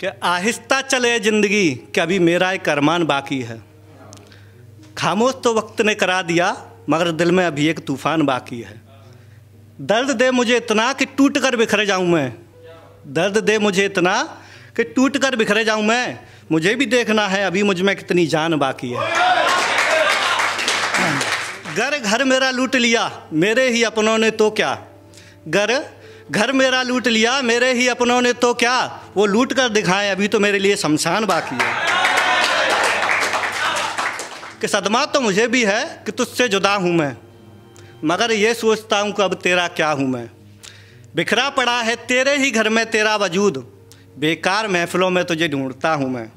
कि आहिस्ता चले ज़िंदगी, कि अभी मेरा एक अरमान बाकी है। खामोश तो वक्त ने करा दिया, मगर दिल में अभी एक तूफ़ान बाकी है। दर्द दे मुझे इतना कि टूट कर बिखर जाऊँ मैं। दर्द दे मुझे इतना कि टूट कर बिखरे जाऊँ मैं। मुझे भी देखना है, अभी मुझमें कितनी जान बाकी है। घर घर मेरा लूट लिया, मेरे ही अपनों ने तो क्या? घर घर मेरा लूट लिया, मेरे ही अपनों ने तो क्या? वो लूट कर दिखाएँ, अभी तो मेरे लिए शमशान बाकी है। कि सदमा तो मुझे भी है, कि तुझसे जुदा हूँ मैं। मगर ये सोचता हूँ कि अब तेरा क्या हूँ मैं? बिखरा पड़ा है तेरे ही घर में तेरा वजूद। बेकार महफिलों में तुझे ढूंढता हूँ मैं।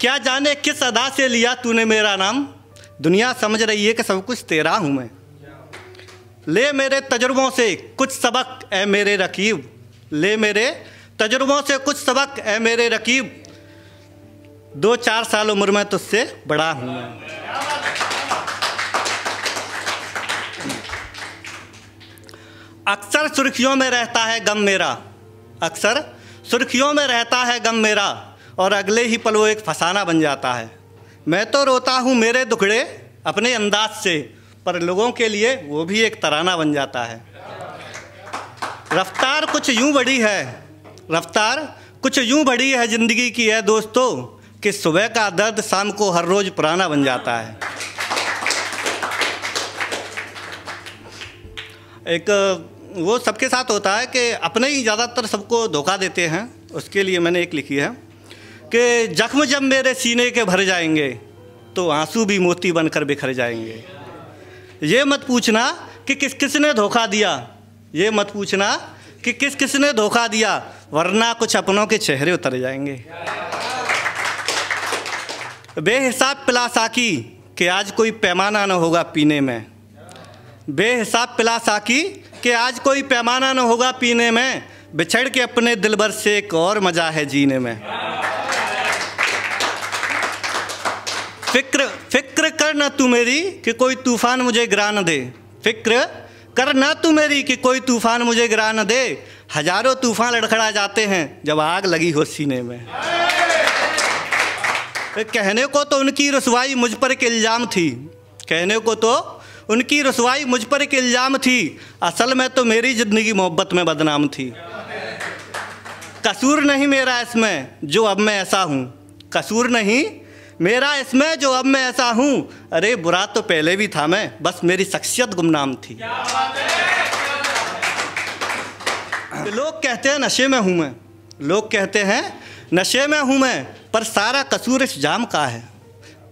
क्या जाने किस अदा से लिया तूने मेरा नाम? दुनिया समझ रही है कि सब कुछ तेरा हूँ मैं। ले मेरे तजुर्बों से कुछ सबक, ए मेरे रकीब। ले मेरे तजुर्बों से कुछ सबक, ए मेरे रकीब। दो चार साल उम्र में तुझसे बड़ा हूँ। मैं अक्सर सुर्खियों में रहता है गम मेरा। अक्सर सुर्खियों में रहता है गम मेरा, और अगले ही पल वो एक फसाना बन जाता है। मैं तो रोता हूँ मेरे दुखड़े अपने अंदाज से। पर लोगों के लिए वो भी एक तराना बन जाता है। रफ्तार कुछ यूँ बड़ी है, रफ्तार कुछ यूँ बड़ी है ज़िंदगी की है दोस्तों, कि सुबह का दर्द शाम को हर रोज़ पुराना बन जाता है। एक, वो सबके साथ होता है कि अपने ही ज़्यादातर सबको धोखा देते हैं, उसके लिए मैंने एक लिखी है, कि जख्म जब मेरे सीने के भर जाएँगे तो आँसू भी मोती बनकर बिखर जाएँगे। ये मत पूछना कि किस किसने धोखा दिया। ये मत पूछना कि किस किसने धोखा दिया, वरना कुछ अपनों के चेहरे उतर जाएँगे। बेहिसाब पिला साकी कि आज कोई पैमाना न होगा पीने में। बेहिसाब पिला साकी कि आज कोई पैमाना न होगा पीने में। बिछड़ के अपने दिलबर से एक और मज़ा है जीने में। फ़िक्र फ़िक्र कर ना तू मेरी कि कोई तूफ़ान मुझे गिरा न दे। फ़िक्र कर ना तू मेरी कि कोई तूफ़ान मुझे गिरा न दे। हज़ारों तूफ़ान लड़खड़ा जाते हैं जब आग लगी हो सीने में। कहने को तो उनकी रसवाई मुझ पर एक इल्ज़ाम थी। कहने को तो उनकी रसवाई मुझ पर एक इल्ज़ाम थी। असल में तो मेरी ज़िंदगी मोहब्बत में बदनाम थी। कसूर नहीं मेरा इसमें, जो अब मैं ऐसा हूँ। कसूर नहीं मेरा इसमें जो अब मैं ऐसा हूँ अरे बुरा तो पहले भी था मैं बस मेरी शख्सियत गुमनाम थी। लोग कहते हैं नशे में हूँ मैं। लोग कहते हैं नशे में हूँ मैं पर सारा कसूर इस जाम का है।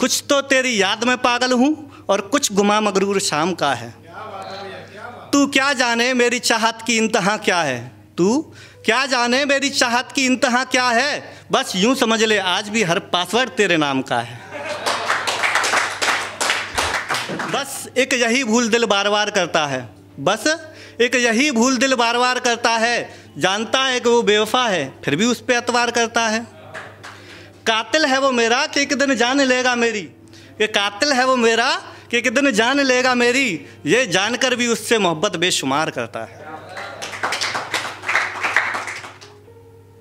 कुछ तो तेरी याद में पागल हूँ और कुछ गुमा मगरूर शाम का है? तू क्या जाने मेरी चाहत की इंतहा क्या है? तू क्या जाने मेरी चाहत की इंतहा क्या है? बस यूँ समझ ले, आज भी हर पासवर्ड तेरे नाम का है। बस एक यही भूल दिल बार बार करता है। बस एक यही भूल दिल बार बार करता है। जानता है कि वो बेवफा है, फिर भी उस पर एतवार करता है। कातिल है वो मेरा कि एक दिन जान लेगा मेरी। ये कातिल है वो मेरा कि एक दिन जान लेगा मेरी। ये जानकर भी उससे मोहब्बत बेशुमार करता है।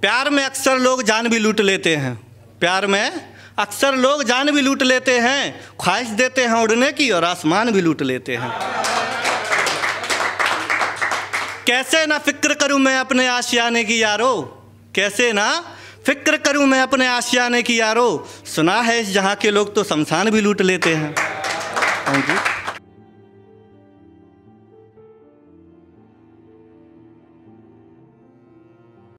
प्यार में अक्सर लोग जान भी लूट लेते हैं। प्यार में अक्सर लोग जान भी लूट लेते हैं, ख्वाहिश देते हैं उड़ने की और आसमान भी लूट लेते हैं। कैसे ना फ़िक्र करूँ मैं अपने आशियाने की यारो? कैसे ना फ़िक्र करूँ मैं अपने आशियाने की यारो? सुना है इस जहाँ के लोग तो शमशान भी लूट लेते हैं। Thank you